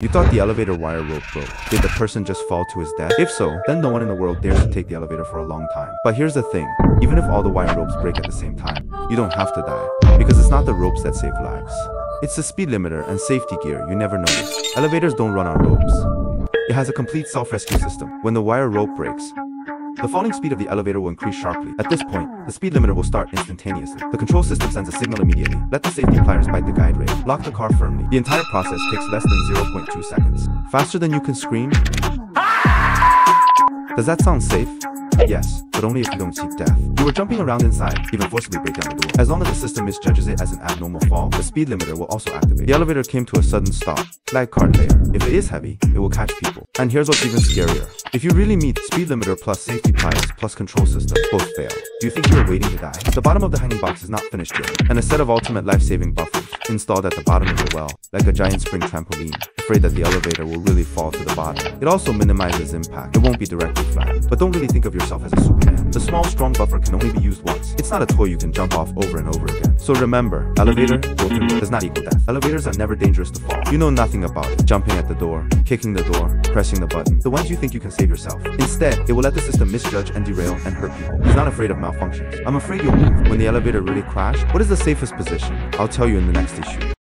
You thought the elevator wire rope broke. Did the person just fall to his death? If so, then no one in the world dares to take the elevator for a long time. But here's the thing, even if all the wire ropes break at the same time, you don't have to die. Because it's not the ropes that save lives. It's the speed limiter and safety gear you never notice. Elevators don't run on ropes. It has a complete self-rescue system. When the wire rope breaks, the falling speed of the elevator will increase sharply. At this point, the speed limiter will start instantaneously. The control system sends a signal immediately. Let the safety pliers bite the guide rail. Lock the car firmly. The entire process takes less than 0.2 seconds. Faster than you can scream? Does that sound safe? Yes, but only if you don't seek death. You were jumping around inside, even forcibly break down the door. As long as the system misjudges it as an abnormal fall, the speed limiter will also activate. The elevator came to a sudden stop, like card layer. If it is heavy, it will catch people. And here's what's even scarier. If you really meet speed limiter plus safety pliers plus control system, both fail. Do you think you are waiting to die? The bottom of the hanging box is not finished yet, and a set of ultimate life-saving buffers installed at the bottom of the well, like a giant spring trampoline, afraid that the elevator will really fall to the bottom. It also minimizes impact. It won't be directly flat. But don't really think of yourself as a Superman. The small, strong buffer can only be used once. It's not a toy you can jump off over and over again. So remember, elevator, does not equal death. Elevators are never dangerous to fall. You know nothing about it. Jumping at the door, kicking the door, pressing the button. The ones you think you can save yourself. Instead, it will let the system misjudge and derail and hurt people. He's not afraid of malfunctions. I'm afraid you'll move. When the elevator really crashed, what is the safest position? I'll tell you in the next issue.